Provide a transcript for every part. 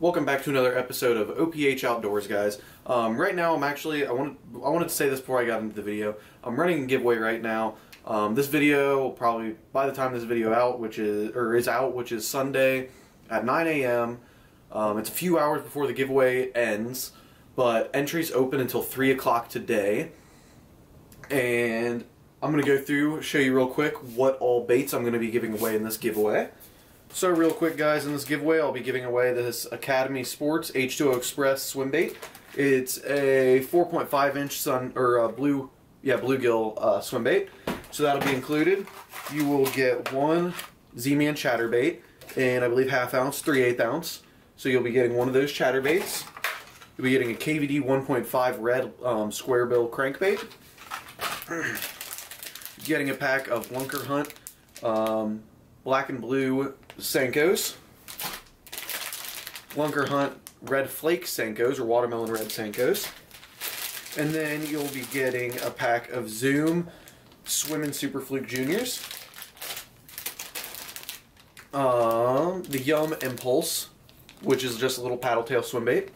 Welcome back to another episode of OPH Outdoors, guys. Um, right now, I'm actually I wanted I wanted to say this before I got into the video. I'm running a giveaway right now. Um, this video will probably by the time this video out, which is or is out, which is Sunday at 9 a.m. Um, it's a few hours before the giveaway ends, but entries open until three o'clock today. And I'm gonna go through, show you real quick what all baits I'm gonna be giving away in this giveaway. So real quick guys, in this giveaway I'll be giving away this Academy Sports H2O Express swim bait. It's a 4.5 inch sun or uh, blue, yeah bluegill uh, swim bait. So that'll be included. You will get one Z-Man chatterbait and I believe half ounce, 3 8 ounce. So you'll be getting one of those chatterbaits. You'll be getting a KVD 1.5 red um, square bill crankbait. getting a pack of Lunker Hunt um, black and blue Senkos. Lunker Hunt Red Flake Senkos or Watermelon Red Senkos. And then you'll be getting a pack of Zoom Swimmin' Super Fluke Juniors. Um, the Yum Impulse, which is just a little paddle tail swim bait.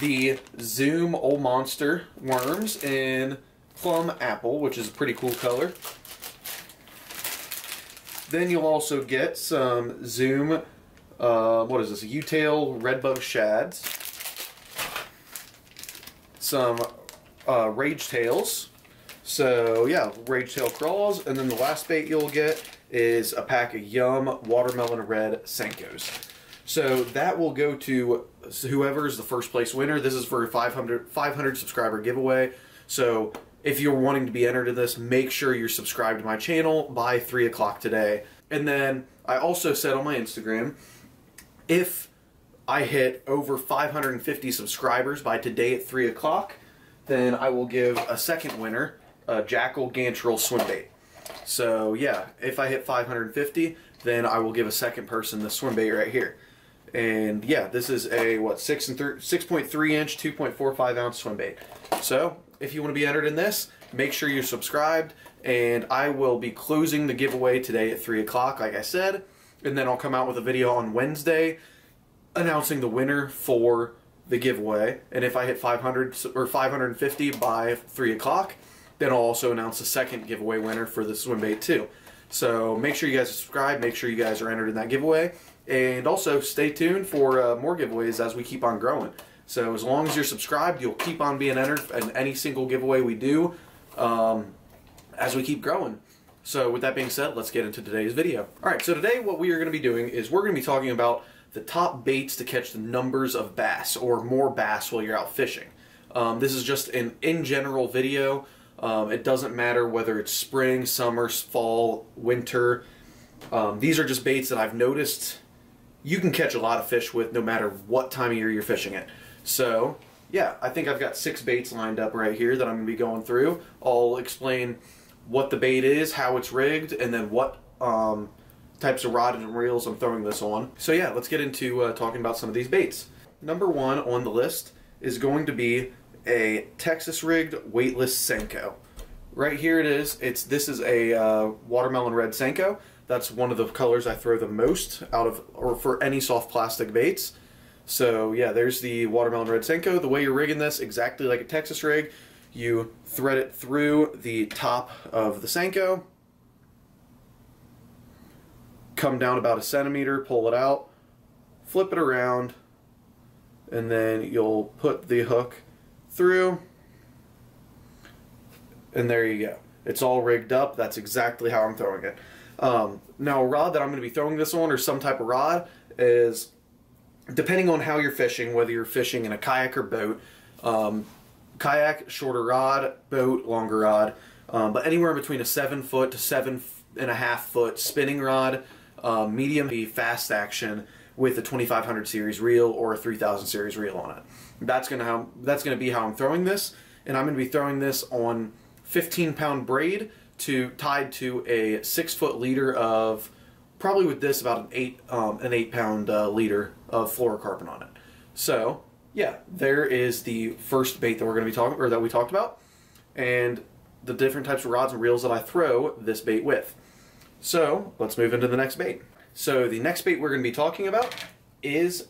The Zoom Old Monster Worms in Plum Apple, which is a pretty cool color. Then you'll also get some Zoom, uh, what is this, U-tail Redbug Shads. Some uh, Rage Tails. So yeah, Rage Tail Crawls. And then the last bait you'll get is a pack of Yum Watermelon Red Senkos. So that will go to whoever is the first place winner. This is for a 500, 500 subscriber giveaway. So if you're wanting to be entered in this, make sure you're subscribed to my channel by 3 o'clock today. And then I also said on my Instagram, if I hit over 550 subscribers by today at 3 o'clock, then I will give a second winner a Jackall Gantarel swim bait. So yeah, if I hit 550, then I will give a second person the swim bait right here. And yeah, this is a what six and 6.3 inch, 2.45 ounce swim bait. So if you want to be entered in this, make sure you're subscribed. And I will be closing the giveaway today at 3 o'clock, like I said. And then I'll come out with a video on Wednesday announcing the winner for the giveaway. And if I hit 500 or 550 by 3 o'clock, then I'll also announce the second giveaway winner for the swim bait too. So make sure you guys subscribe, make sure you guys are entered in that giveaway. And also stay tuned for uh, more giveaways as we keep on growing. So as long as you're subscribed, you'll keep on being entered in any single giveaway we do um, as we keep growing. So with that being said, let's get into today's video. Alright, so today what we are going to be doing is we're going to be talking about the top baits to catch the numbers of bass or more bass while you're out fishing. Um, this is just an in general video. Um, it doesn't matter whether it's spring, summer, fall, winter. Um, these are just baits that I've noticed you can catch a lot of fish with no matter what time of year you're fishing it. So, yeah, I think I've got six baits lined up right here that I'm going to be going through. I'll explain what the bait is, how it's rigged, and then what um, types of rod and reels I'm throwing this on. So yeah, let's get into uh, talking about some of these baits. Number one on the list is going to be a Texas rigged weightless Senko. Right here it is. It's This is a uh, watermelon red Senko. That's one of the colors I throw the most out of, or for any soft plastic baits. So yeah, there's the watermelon red Senko. The way you're rigging this, exactly like a Texas rig, you thread it through the top of the Senko, come down about a centimeter, pull it out, flip it around, and then you'll put the hook through, and there you go. It's all rigged up. That's exactly how I'm throwing it. Um, now, a rod that I'm going to be throwing this on, or some type of rod, is depending on how you're fishing, whether you're fishing in a kayak or boat. Um, kayak, shorter rod, boat, longer rod, um, but anywhere between a seven foot to seven and a half foot spinning rod, um, medium fast action with a 2500 series reel or a 3000 series reel on it. That's gonna how that's gonna be how I'm throwing this, and I'm gonna be throwing this on 15 pound braid to tied to a six foot leader of probably with this about an eight um, an eight pound uh, leader of fluorocarbon on it. So yeah, there is the first bait that we're going to be talking or that we talked about, and the different types of rods and reels that I throw this bait with. So let's move into the next bait. So the next bait we're going to be talking about is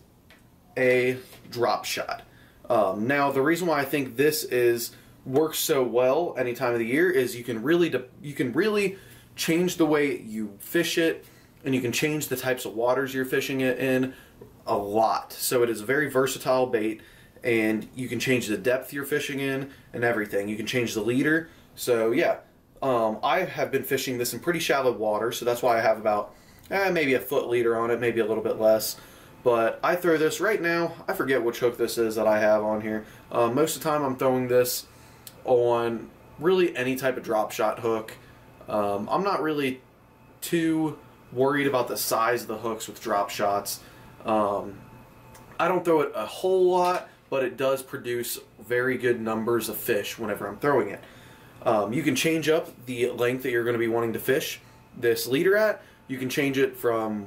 a drop shot. Um, now, the reason why I think this is works so well any time of the year is you can really you can really change the way you fish it, and you can change the types of waters you're fishing it in a lot. So it is a very versatile bait, and you can change the depth you're fishing in and everything. You can change the leader. So yeah, um, I have been fishing this in pretty shallow water, so that's why I have about eh, maybe a foot leader on it, maybe a little bit less. But I throw this right now. I forget which hook this is that I have on here. Uh, most of the time, I'm throwing this on really any type of drop shot hook. Um, I'm not really too worried about the size of the hooks with drop shots. Um, I don't throw it a whole lot, but it does produce very good numbers of fish whenever I'm throwing it. Um, you can change up the length that you're going to be wanting to fish this leader at. You can change it from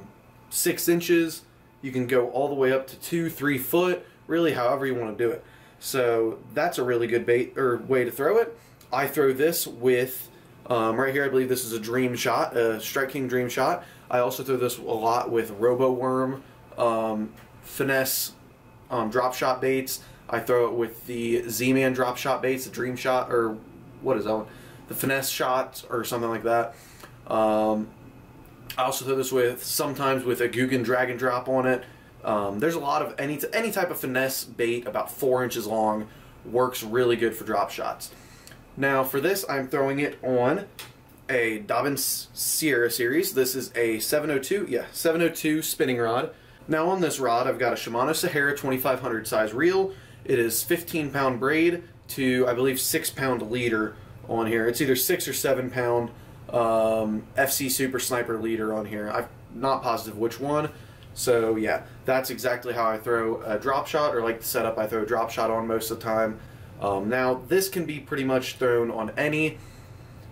six inches. You can go all the way up to two, three foot, really however you want to do it. So that's a really good bait or way to throw it. I throw this with um, right here. I believe this is a Dream Shot, a Strike King Dream Shot. I also throw this a lot with Robo Worm, um, Finesse um, drop shot baits. I throw it with the Z-Man drop shot baits, the Dream Shot, or what is that one? The Finesse shots or something like that. Um, I also throw this with sometimes with a Googan Dragon Drop on it. Um, there's a lot of any any type of finesse bait about four inches long works really good for drop shots. Now for this, I'm throwing it on a Dobyns Sierra series. This is a 702, yeah, 702 spinning rod. Now on this rod, I've got a Shimano Sahara 2500 size reel. It is 15 pound braid to, I believe, 6 pound leader on here. It's either 6 or 7 pound um, FC Super Sniper leader on here. I'm not positive which one. So yeah, that's exactly how I throw a drop shot, or like the setup I throw a drop shot on most of the time. Um, now this can be pretty much thrown on any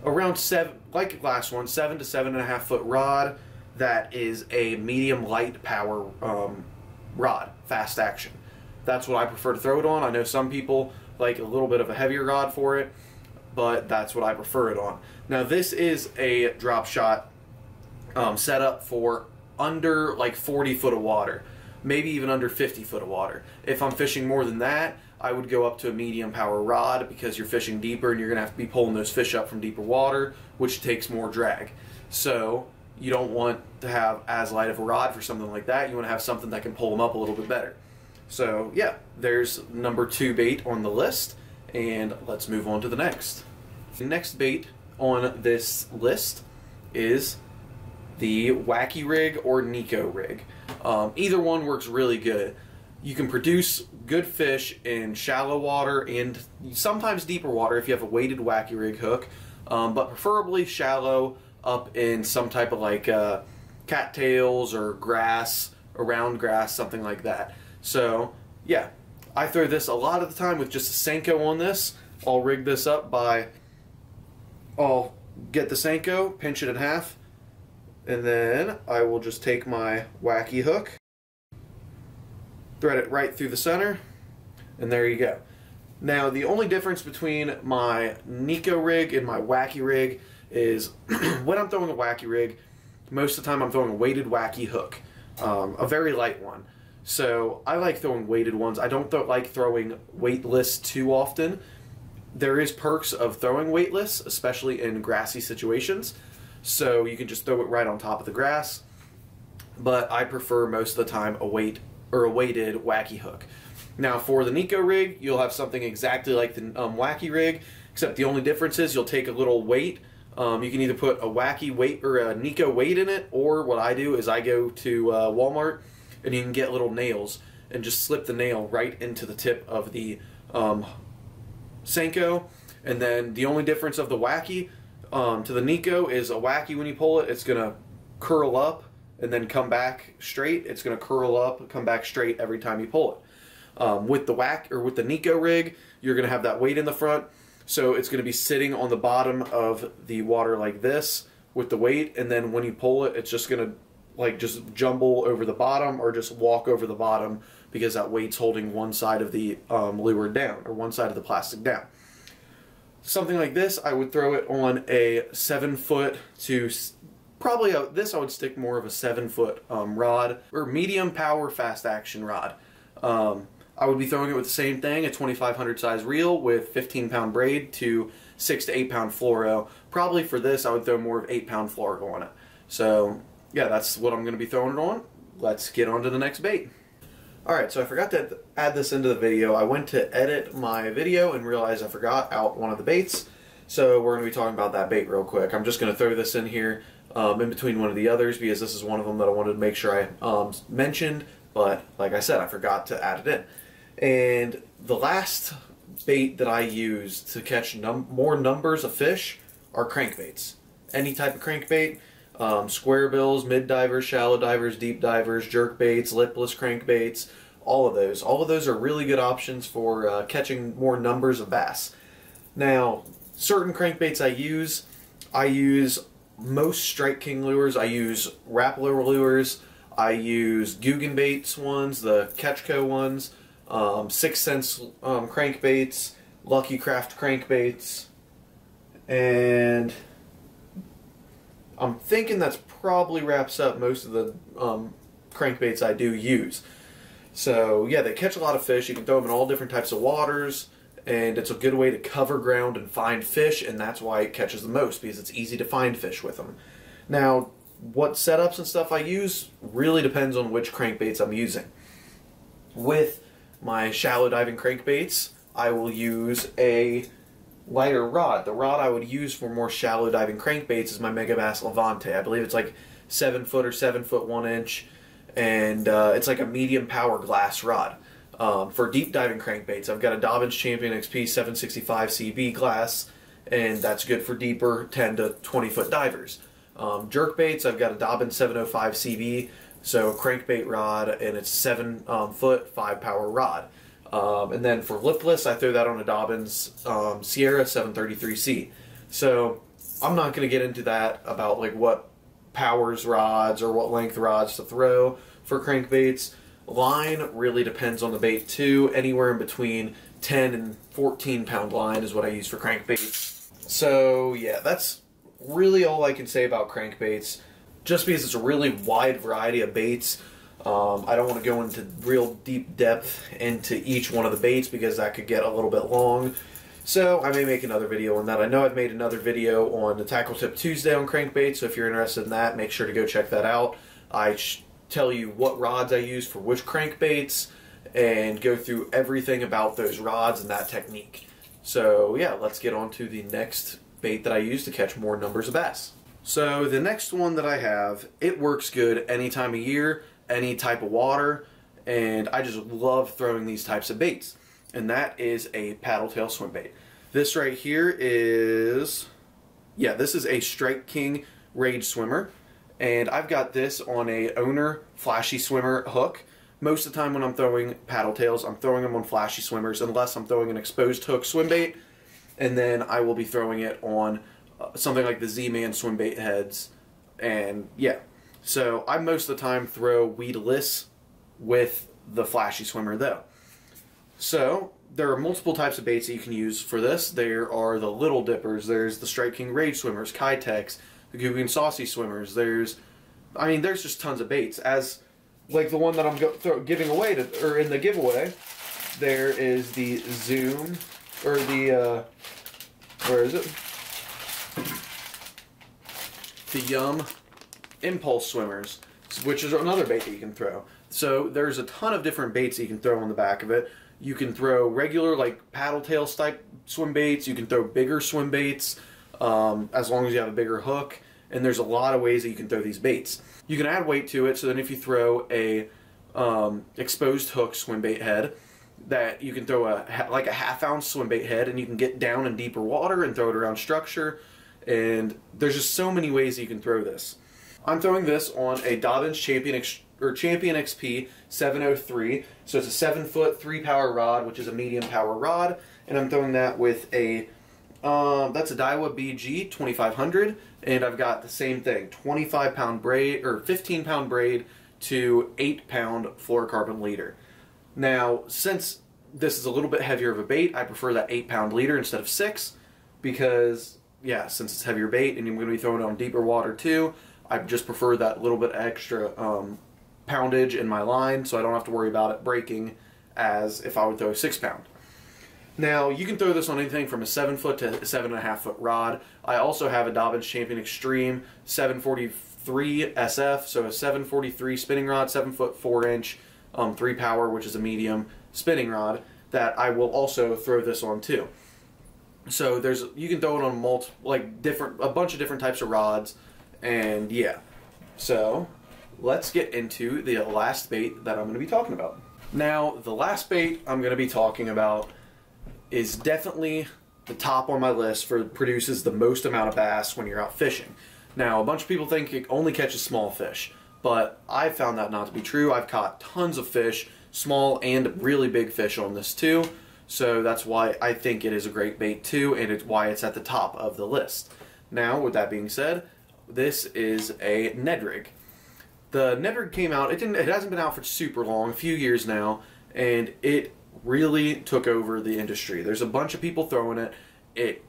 around seven, like last one, seven to seven and a half foot rod that is a medium light power um, rod, fast action. That's what I prefer to throw it on. I know some people like a little bit of a heavier rod for it, but that's what I prefer it on. Now this is a drop shot um, set up for under like 40 foot of water, maybe even under 50 foot of water. If I'm fishing more than that, I would go up to a medium power rod because you're fishing deeper and you're going to have to be pulling those fish up from deeper water, which takes more drag. So you don't want to have as light of a rod for something like that. You want to have something that can pull them up a little bit better. So yeah, there's number two bait on the list, and let's move on to the next. The next bait on this list is the Wacky Rig or Neko Rig. Um, either one works really good. You can produce good fish in shallow water and sometimes deeper water if you have a weighted Wacky Rig hook, um, but preferably shallow up in some type of like uh, cattails or grass, around grass, something like that. So, yeah, I throw this a lot of the time with just a Senko on this. I'll rig this up by, I'll get the Senko, pinch it in half, and then I will just take my wacky hook, thread it right through the center, and there you go. Now, the only difference between my Neko rig and my wacky rig is when I'm throwing a wacky rig, most of the time I'm throwing a weighted wacky hook, um, a very light one. So I like throwing weighted ones. I don't th like throwing weightless too often. There is perks of throwing weightless, especially in grassy situations so you can just throw it right on top of the grass. But I prefer most of the time a weight or a weighted wacky hook. Now for the Neko rig, you'll have something exactly like the um, wacky rig, except the only difference is you'll take a little weight. Um, you can either put a wacky weight or a Neko weight in it, or what I do is I go to uh, Walmart and you can get little nails and just slip the nail right into the tip of the um, Senko. And then the only difference of the wacky um, to the Neko is a wacky when you pull it. It's going to curl up and then come back straight. It's going to curl up, come back straight every time you pull it. Um, with the whack or with the Neko rig, you're going to have that weight in the front. So it's going to be sitting on the bottom of the water like this with the weight. And then when you pull it, it's just going to like just jumble over the bottom or just walk over the bottom because that weight's holding one side of the um, lure down or one side of the plastic down something like this, I would throw it on a seven foot to probably a, this I would stick more of a seven foot um, rod or medium power fast action rod. Um, I would be throwing it with the same thing, a 2500 size reel with 15 pound braid to six to eight pound fluoro. Probably for this, I would throw more of eight pound fluoro on it. So yeah, that's what I'm going to be throwing it on. Let's get on to the next bait. Alright, so I forgot to add this into the video. I went to edit my video and realized I forgot out one of the baits. So we're going to be talking about that bait real quick. I'm just going to throw this in here um, in between one of the others because this is one of them that I wanted to make sure I um, mentioned. But like I said, I forgot to add it in. And the last bait that I use to catch num more numbers of fish are crankbaits. Any type of crankbait um, square bills, mid divers, shallow divers, deep divers, jerk baits, lipless crankbaits, all of those. All of those are really good options for uh, catching more numbers of bass. Now, certain crankbaits I use, I use most Strike King lures. I use Rapala lures. I use Googan baits ones, the Ketchco ones, um, Six Sense um, crankbaits, Lucky Craft crankbaits, and I'm thinking that's probably wraps up most of the um, crankbaits I do use. So yeah, they catch a lot of fish. You can throw them in all different types of waters, and it's a good way to cover ground and find fish, and that's why it catches the most because it's easy to find fish with them. Now, what setups and stuff I use really depends on which crankbaits I'm using. With my shallow diving crankbaits, I will use a lighter rod. The rod I would use for more shallow diving crankbaits is my Megabass Levante. I believe it's like seven foot or seven foot one inch, and uh, it's like a medium power glass rod. Um, for deep diving crankbaits, I've got a Dobyns Champion XP 765 CB glass, and that's good for deeper 10 to 20 foot divers. Um, jerk baits, I've got a Dobyns 705 CB, so a crankbait rod, and it's seven um, foot, five power rod. Um, and then for lipless, I throw that on a Dobyns um, Sierra 733C. So I'm not going to get into that about like what powers rods or what length rods to throw for crankbaits. Line really depends on the bait too. Anywhere in between 10 and 14 pound line is what I use for crankbaits. So yeah, that's really all I can say about crankbaits. Just because it's a really wide variety of baits. Um, I don't want to go into real deep depth into each one of the baits because that could get a little bit long. So I may make another video on that. I know I've made another video on the Tackle Tip Tuesday on crankbait, so if you're interested in that, make sure to go check that out. I tell you what rods I use for which crankbaits and go through everything about those rods and that technique. So yeah, let's get on to the next bait that I use to catch more numbers of bass. So the next one that I have, it works good any time of year any type of water, and I just love throwing these types of baits. And that is a paddle tail swim bait. This right here is, yeah, this is a Strike King Rage Swimmer, and I've got this on a owner flashy swimmer hook. Most of the time when I'm throwing paddle tails, I'm throwing them on flashy swimmers unless I'm throwing an exposed hook swim bait, and then I will be throwing it on uh, something like the Z-Man swim bait heads, and yeah, so I most of the time throw weedless with the flashy swimmer though. So there are multiple types of baits that you can use for this. There are the little dippers, there's the Strike King Rage swimmers, Keitechs, the Googan Saucy swimmers. There's, I mean, there's just tons of baits. As like the one that I'm throw, giving away to, or in the giveaway, there is the Zoom, or the, uh, where is it? The Yum impulse swimmers, which is another bait that you can throw. So there's a ton of different baits you can throw on the back of it. You can throw regular like paddle tail type swim baits. You can throw bigger swim baits um, as long as you have a bigger hook. And there's a lot of ways that you can throw these baits. You can add weight to it. So then if you throw a um, exposed hook swim bait head, that you can throw a like a half ounce swim bait head, and you can get down in deeper water and throw it around structure. And there's just so many ways you can throw this. I'm throwing this on a Dobyns Champion X, or Champion XP 703. So it's a seven foot three power rod, which is a medium power rod, and I'm throwing that with a um, that's a Daiwa BG 2500, and I've got the same thing 25 pound braid or 15 pound braid to 8 pound fluorocarbon leader. Now, since this is a little bit heavier of a bait, I prefer that 8 pound leader instead of 6 because, yeah, since it's heavier bait and I'm going to be throwing it on deeper water too, I just prefer that little bit extra um, poundage in my line, so I don't have to worry about it breaking as if I would throw a six pound. Now, you can throw this on anything from a 7 foot to a 7.5 foot rod. I also have a Dobyns Champion Extreme 743 SF, so a 743 spinning rod, 7 foot 4 inch, um, 3 power, which is a medium spinning rod, that I will also throw this on too. So there's you can throw it on multiple like different a bunch of different types of rods, and yeah. So let's get into the last bait that I'm going to be talking about. Now the last bait I'm going to be talking about is definitely the top on my list for produces the most amount of bass when you're out fishing. Now, a bunch of people think it only catches small fish, but I've found that not to be true. I've caught tons of fish, small and really big fish on this too. So that's why I think it is a great bait too, and it's why it's at the top of the list. Now, with that being said, this is a Ned rig. The Ned rig came out. It didn't. It hasn't been out for super long, a few years now, and it really took over the industry. There's a bunch of people throwing it. It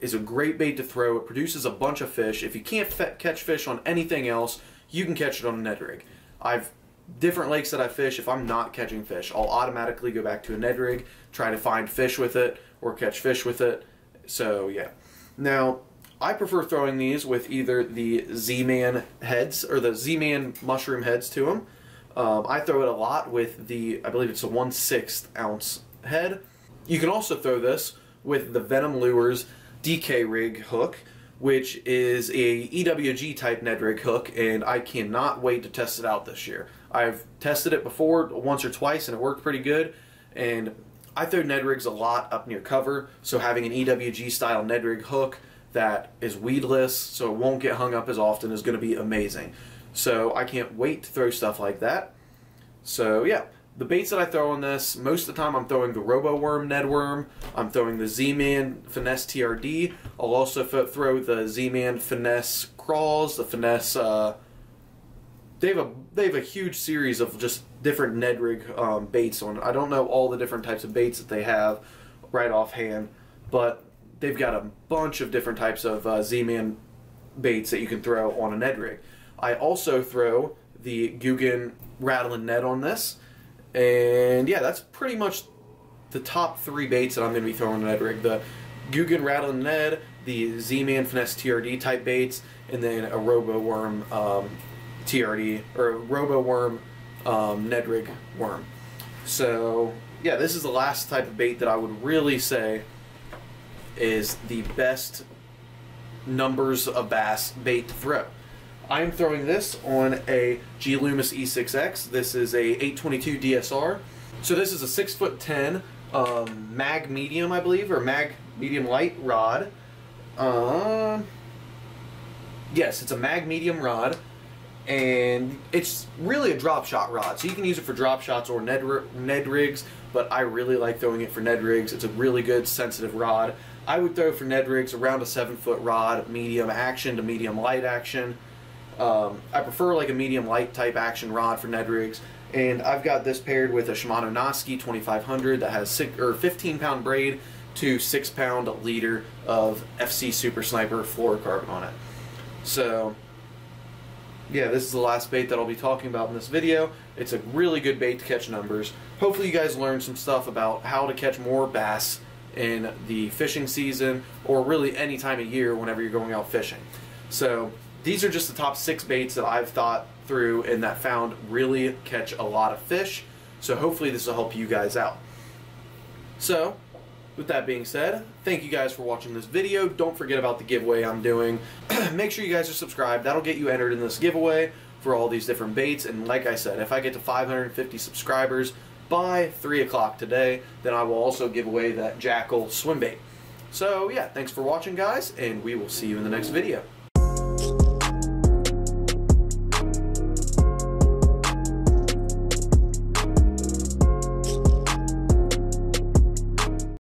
is a great bait to throw. It produces a bunch of fish. If you can't catch fish on anything else, you can catch it on a Ned rig. I've different lakes that I fish. If I'm not catching fish, I'll automatically go back to a Ned rig, try to find fish with it or catch fish with it. So yeah. Now I prefer throwing these with either the Z-Man heads or the Z-Man mushroom heads to them. Um, I throw it a lot with the, I believe it's a 1 6th ounce head. You can also throw this with the Venom Lures DK rig hook, which is a EWG type Ned rig hook, and I cannot wait to test it out this year. I've tested it before once or twice, and it worked pretty good. And I throw Ned rigs a lot up near cover, so having an EWG style Ned rig hook that is weedless, so it won't get hung up as often, is going to be amazing. So I can't wait to throw stuff like that. So yeah, the baits that I throw on this, most of the time I'm throwing the Robo Worm Ned Worm. I'm throwing the Z-Man Finesse TRD. I'll also throw the Z-Man Finesse Crawls, the Finesse. Uh, they have a they have a huge series of just different Ned rig um, baits on. I don't know all the different types of baits that they have right offhand, but they've got a bunch of different types of uh, Z-Man baits that you can throw on a Ned rig. I also throw the Googan Rattling Ned on this. And yeah, that's pretty much the top three baits that I'm going to be throwing on Ned rig. The Googan Rattling Ned, the Z-Man Finesse TRD type baits, and then a Robo Worm um, TRD, or a Robo Worm um, Ned rig worm. So yeah, this is the last type of bait that I would really say is the best numbers of bass bait to throw. I'm throwing this on a G Loomis E6X. This is a 822 DSR. So this is a six foot ten um, mag medium, I believe, or mag medium light rod. Uh, yes, it's a mag medium rod, and it's really a drop shot rod. So you can use it for drop shots or Ned Ned rigs, but I really like throwing it for Ned rigs. It's a really good sensitive rod. I would throw for Ned rigs around a seven foot rod, medium action to medium light action. Um, I prefer like a medium light type action rod for Ned rigs, and I've got this paired with a Shimano Nasci 2500 that has six or 15 pound braid to six pound leader of FC Super Sniper fluorocarbon on it. So yeah, this is the last bait that I'll be talking about in this video. It's a really good bait to catch numbers. Hopefully you guys learned some stuff about how to catch more bass in the fishing season or really any time of year whenever you're going out fishing. So these are just the top six baits that I've thought through and that found really catch a lot of fish. So hopefully this will help you guys out. So, with that being said, thank you guys for watching this video. Don't forget about the giveaway I'm doing. Make sure you guys are subscribed. That'll get you entered in this giveaway for all these different baits. And like I said, if I get to 550 subscribers by 3 o'clock today, then I will also give away that Jackall swim bait. So yeah, thanks for watching guys, and we will see you in the next video.